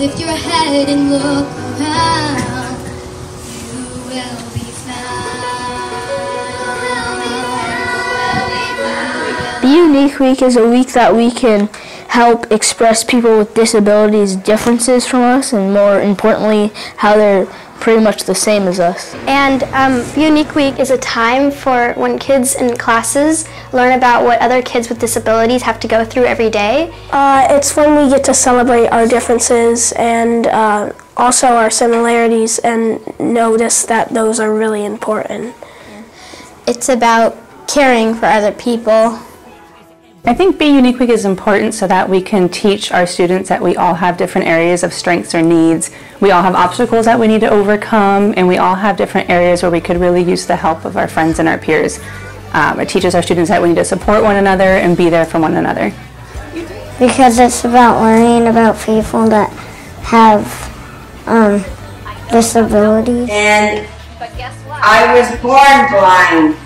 Lift your head and look around. You will be found. Be Unique Week is a week that we can help express people with disabilities differences from us and more importantly how they're pretty much the same as us. And um, Unique Week is a time for when kids in classes learn about what other kids with disabilities have to go through every day. Uh, it's when we get to celebrate our differences and uh, also our similarities and notice that those are really important. It's about caring for other people. I think Be Unique Week is important so that we can teach our students that we all have different areas of strengths or needs. We all have obstacles that we need to overcome, and we all have different areas where we could really use the help of our friends and our peers. Um, it teaches our students that we need to support one another and be there for one another. Because it's about learning about people that have um, disabilities. And I was born blind.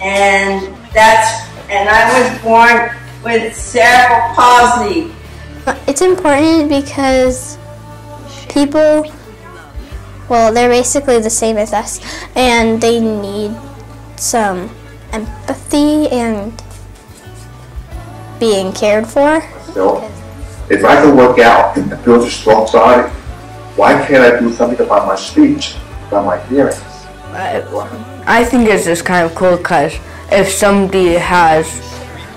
And that's, and I was born with cerebral palsy. It's important because people, well, they're basically the same as us, and they need some empathy and being cared for. So, if I can work out and build a strong body, why can't I do something about my speech, about my hearing? I think it's just kind of cool because if somebody has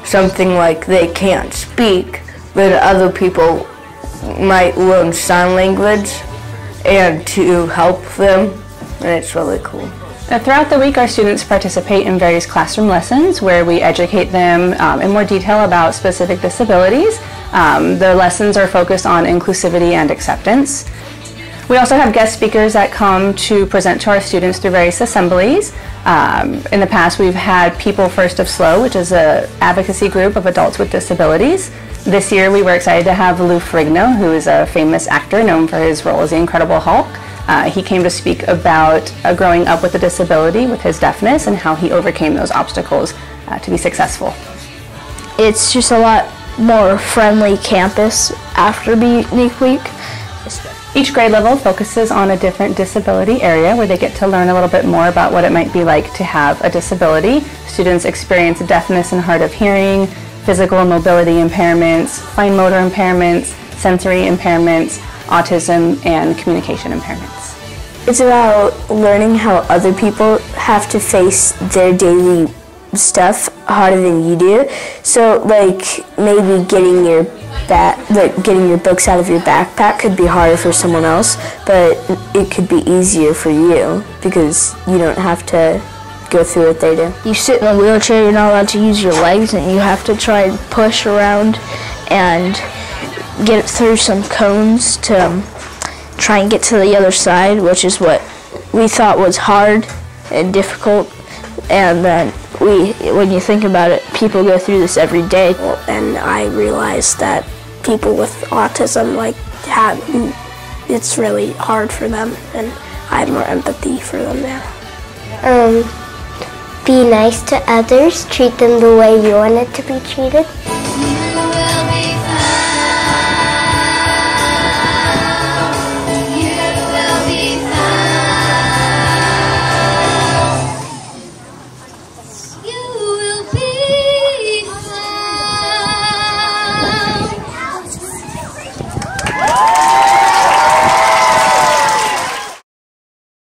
something like they can't speak, then other people might learn sign language and to help them, and it's really cool. Uh, throughout the week, our students participate in various classroom lessons where we educate them um, in more detail about specific disabilities. Um, the lessons are focused on inclusivity and acceptance. We also have guest speakers that come to present to our students through various assemblies. Um, in the past, we've had People First of SLO, which is an advocacy group of adults with disabilities. This year, we were excited to have Lou Ferrigno, who is a famous actor known for his role as the Incredible Hulk. Uh, he came to speak about uh, growing up with a disability with his deafness and how he overcame those obstacles uh, to be successful. It's just a lot more friendly campus after Be Unique Week. Each grade level focuses on a different disability area where they get to learn a little bit more about what it might be like to have a disability. Students experience deafness and hard of hearing, physical and mobility impairments, fine motor impairments, sensory impairments, autism, and communication impairments. It's about learning how other people have to face their daily stuff harder than you do. So like maybe getting your back, like getting your books out of your backpack could be harder for someone else, but it could be easier for you because you don't have to go through what they do. You sit in a wheelchair, you're not allowed to use your legs and you have to try and push around and get through some cones to um, try and get to the other side, which is what we thought was hard and difficult. And then we, when you think about it, people go through this every day. And I realized that people with autism like have it's really hard for them and I have more empathy for them now. Um, be nice to others, treat them the way you want it to be treated.